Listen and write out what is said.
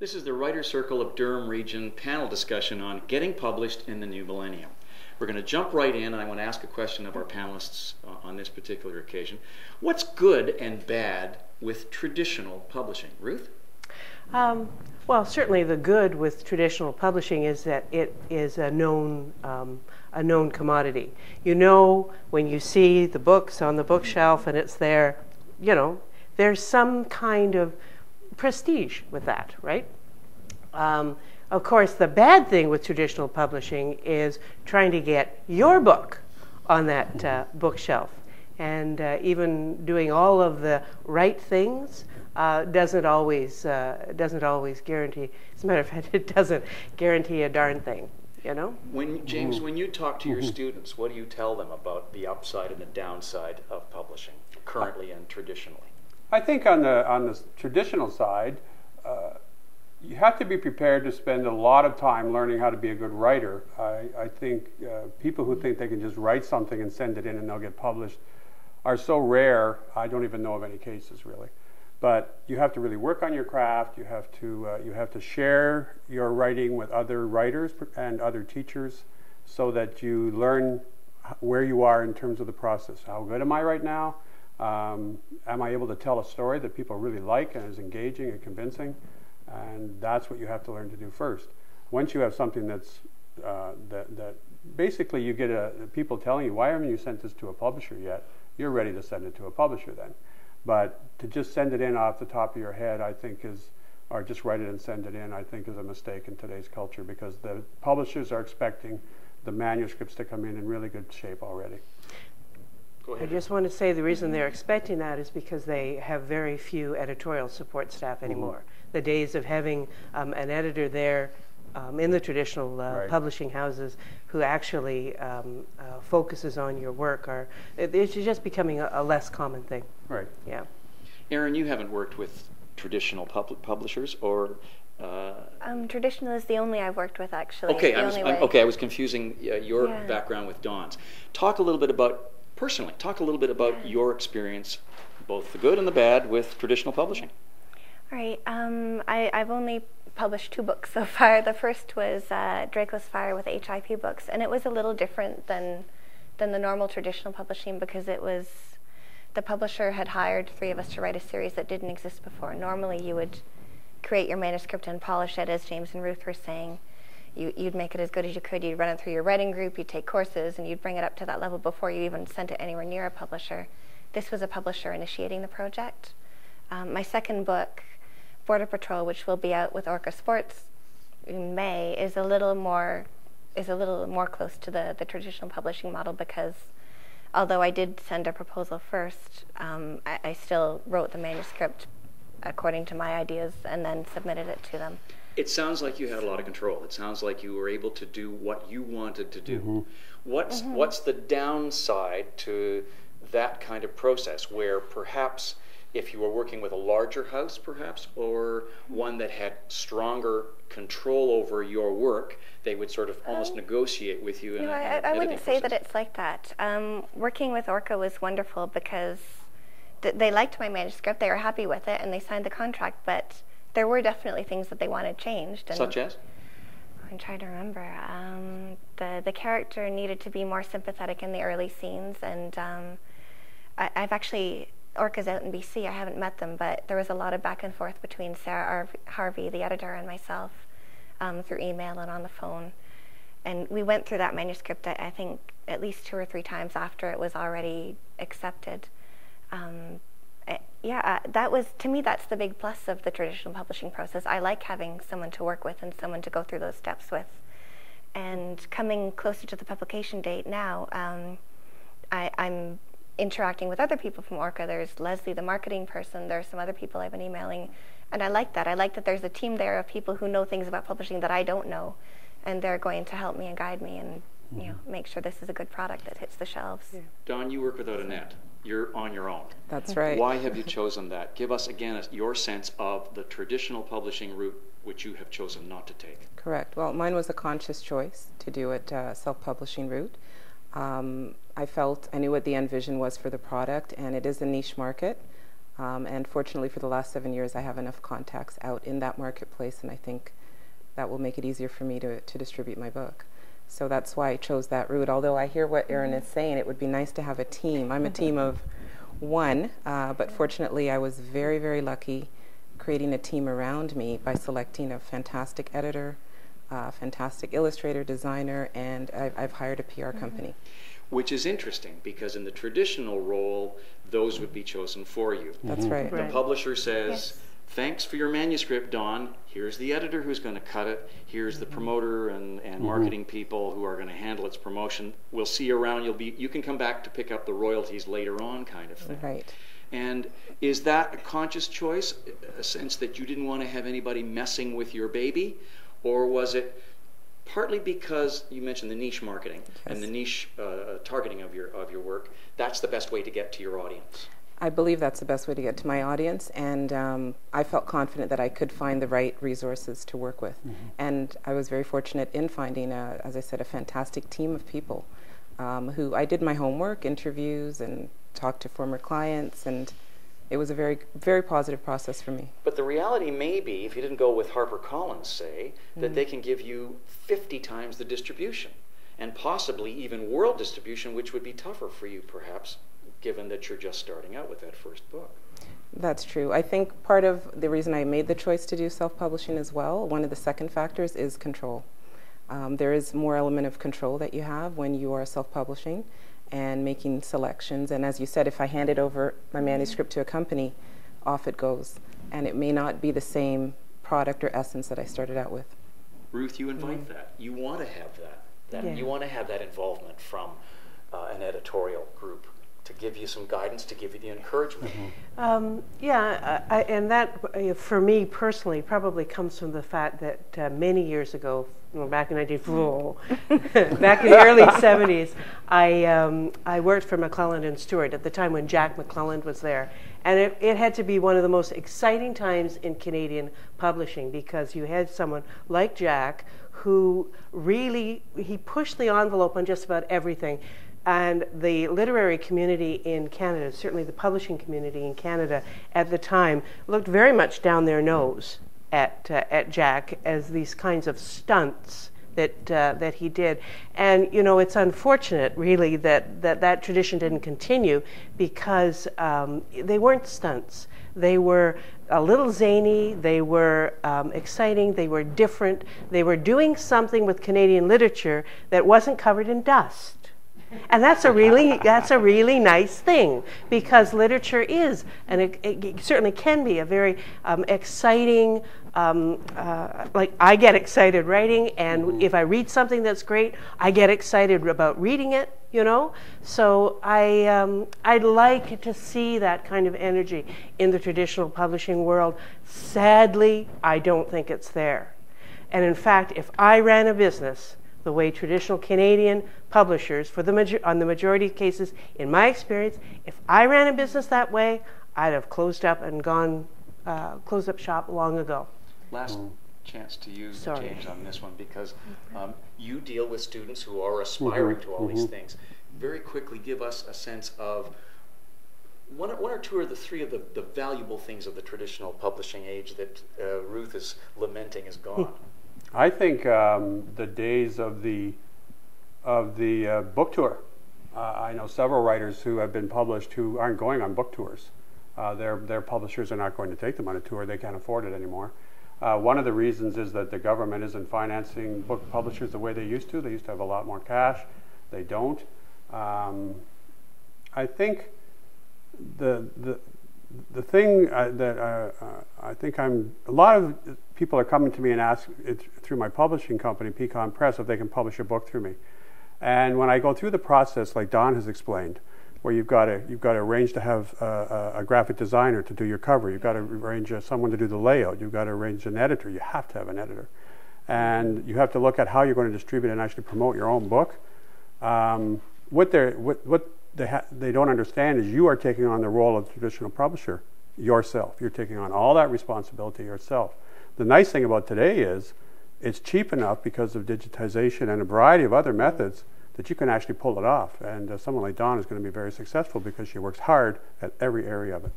This is the Writer Circle of Durham Region panel discussion on getting published in the new millennium. We're going to jump right in, and I want to ask a question of our panelists uh, on this particular occasion. What's good and bad with traditional publishing? Ruth? Um, well, certainly the good with traditional publishing is that it is a known um, a known commodity. You know when you see the books on the bookshelf and it's there, you know, there's some kind of prestige with that, right? Um, of course, the bad thing with traditional publishing is trying to get your book on that uh, bookshelf. And uh, even doing all of the right things uh, doesn't always uh, doesn't always guarantee. As a matter of fact, it doesn't guarantee a darn thing. You know. When James, when you talk to your students, what do you tell them about the upside and the downside of publishing currently and traditionally? I think on the on the traditional side, uh, you have to be prepared to spend a lot of time learning how to be a good writer. I, I think uh, people who think they can just write something and send it in and they'll get published are so rare. I don't even know of any cases really. But you have to really work on your craft. You have to uh, you have to share your writing with other writers and other teachers, so that you learn where you are in terms of the process. How good am I right now? Um, am I able to tell a story that people really like and is engaging and convincing? And that's what you have to learn to do first. Once you have something that's uh, that, that basically you get a, people telling you, why haven't you sent this to a publisher yet? You're ready to send it to a publisher then. But to just send it in off the top of your head, I think is, or just write it and send it in, I think is a mistake in today's culture because the publishers are expecting the manuscripts to come in in really good shape already. I just want to say the reason they're expecting that is because they have very few editorial support staff mm-hmm. anymore. Mm-hmm. The days of having um, an editor there um, in the traditional uh, right. publishing houses who actually um, uh, focuses on your work are it's just becoming a, a, less common thing. Right. Yeah. Erin, you haven't worked with traditional public publishers or. Uh, um, traditional is the only I've worked with actually. Okay, I was, okay, I was confusing uh, your yeah. background with Dawn's. Talk a little bit about personally. Talk a little bit about your experience, both the good and the bad, with traditional publishing. All right. Um, I, I've only published two books so far. The first was uh, Fire with HIP Books, and it was a little different than than the normal traditional publishing because it was the publisher had hired three of us to write a series that didn't exist before. Normally, you would create your manuscript and polish it, as James and Ruth were saying. You, would make it as good as you could. You'd run it through your writing group, you'd take courses, and you'd bring it up to that level before you even sent it anywhere near a publisher. This was a publisher initiating the project. Um, my second book Boarder Patrol, which will be out with Orca Sports in May, is a little more is a little more close to the, the traditional publishing model because although I did send a proposal first, um, I, I, still wrote the manuscript according to my ideas and then submitted it to them. It sounds like you had a lot of control. It sounds like you were able to do what you wanted to do. Mm-hmm. What's mm-hmm. what's the downside to that kind of process where perhaps if you were working with a larger house, perhaps, or one that had stronger control over your work, they would sort of almost um, negotiate with you. you know, I, I wouldn't say that it's like that. Um, working with Orca was wonderful because th- they liked my manuscript, they were happy with it, and they signed the contract. But there were definitely things that they wanted changed. Such as. I'm trying to remember. Um, the the character needed to be more sympathetic in the early scenes, and um, I, I've actually Orca's out in BC. I haven't met them, but there was a lot of back and forth between Sarah Harvey, the editor, and myself um, through email and on the phone. And we went through that manuscript, I think, at least two or three times after it was already accepted. It, yeah, uh, that was, to me, that's the big plus of the traditional publishing process. I like having someone to work with and someone to go through those steps with. And coming closer to the publication date now, um, I, I'm interacting with other people from Orca. There's Leslie, the marketing person. There's some other people I've been emailing. And I like that. I like that there's a team there of people who know things about publishing that I don't know. And they're going to help me and guide me and you know, mm-hmm. make sure this is a good product that hits the shelves. Yeah. Dawn, you work without a net. You're on your own. That's right. Why have you chosen that? Give us again your sense of the traditional publishing route which you have chosen not to take. Correct. Well, mine was a conscious choice to do it uh, self-publishing route. Um, I felt I knew what the end vision was for the product, and it is a niche market. Um, and fortunately, for the last seven years, I have enough contacts out in that marketplace, and I think that will make it easier for me to, to distribute my book. So that's why I chose that route. Although I hear what Erin is saying, it would be nice to have a team. I'm a team of one, uh, but fortunately, I was very, very lucky creating a team around me by selecting a fantastic editor, uh, fantastic illustrator, designer, and I've, I've hired a PR company. Which is interesting because in the traditional role, those would be chosen for you. That's right. The publisher says, Yes. Thanks for your manuscript, Dawn. Here's the editor who's going to cut it. Here's the promoter and, and marketing people who are going to handle its promotion. We'll see you around. You'll be you can come back to pick up the royalties later on, kind of thing. Right. And is that a conscious choice, a sense that you didn't want to have anybody messing with your baby? Or was it partly because you mentioned the niche marketing and the niche uh, targeting of your, of your work? That's the best way to get to your audience. I believe that's the best way to get to my audience, and um, I felt confident that I could find the right resources to work with. And I was very fortunate in finding, a, as I said, a fantastic team of people um, who I did my homework, interviews, and talked to former clients, and it was a very, very positive process for me. But the reality may be, if you didn't go with HarperCollins, say, that they can give you 50 times the distribution, and possibly even world distribution, which would be tougher for you, perhaps, given that you're just starting out with that first book. That's true. I think part of the reason I made the choice to do self publishing as well, one of the second factors is control. Um, there is more element of control that you have when you are self publishing and making selections. And as you said, if I handed over my manuscript to a company, off it goes. And it may not be the same product or essence that I started out with. Ruth, you invite that. You want to have that. that Yeah. You want to have that involvement from uh, an editorial group to give you some guidance, to give you the encouragement. Um, yeah, I, I, and that, uh, for me personally, probably comes from the fact that uh, many years ago, well, back in 19, back in the early 70s, I, um, I worked for McClelland and Stewart at the time when Jack McClelland was there. And it, it had to be one of the most exciting times in Canadian publishing because you had someone like Jack who really, he pushed the envelope on just about everything. And the literary community in Canada, certainly the publishing community in Canada at the time, looked very much down their nose at, uh, at Jack as these kinds of stunts that, uh, that he did. And, you know, it's unfortunate, really, that that, that tradition didn't continue because um, they weren't stunts. They were a little zany, they were um, exciting, they were different, they were doing something with Canadian literature that wasn't covered in dust. And that's a really that's a really nice thing because literature is and it, it certainly can be a very um, exciting. Um, uh, like I get excited writing, and if I read something that's great, I get excited about reading it. You know, so I um, I'd like to see that kind of energy in the traditional publishing world. Sadly, I don't think it's there. And in fact, if I ran a business the way traditional Canadian publishers, for the major- on the majority of cases, in my experience, if I ran a business that way, I'd have closed up and gone, uh, closed up shop long ago. Last chance to use Sorry. James on this one because um, you deal with students who are aspiring to all these things. Very quickly, give us a sense of one, or- one or two or the three of the, the valuable things of the traditional publishing age that uh, Ruth is lamenting is gone. I think um, the days of the of the uh, book tour. Uh, I know several writers who have been published who aren't going on book tours. Uh, their their publishers are not going to take them on a tour. They can't afford it anymore. Uh, one of the reasons is that the government isn't financing book publishers the way they used to. They used to have a lot more cash. They don't. Um, I think the the the thing uh, that uh, uh, I think I'm a lot of people are coming to me and ask through my publishing company, Pecan Press, if they can publish a book through me. And when I go through the process, like Dawn has explained, where you've got to you've got to arrange to have a, a graphic designer to do your cover, you've got to arrange uh, someone to do the layout, you've got to arrange an editor. You have to have an editor, and you have to look at how you're going to distribute and actually promote your own book. Um, what they what what they ha- they don't understand is you are taking on the role of the traditional publisher yourself. You're taking on all that responsibility yourself. The nice thing about today is it's cheap enough because of digitization and a variety of other methods that you can actually pull it off. And uh, someone like Dawn is going to be very successful because she works hard at every area of it.